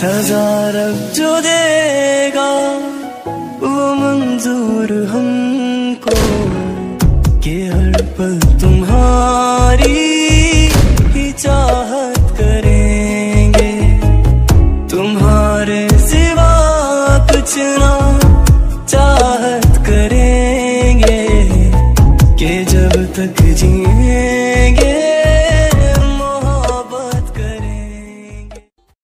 सजा रब जो देगा, वो मंजूर हमको। के हर पल तुम्हारी ही चाहत करेंगे। तुम्हारे सिवा कुछ ना चाहत करेंगे। के जब तक जिएँगे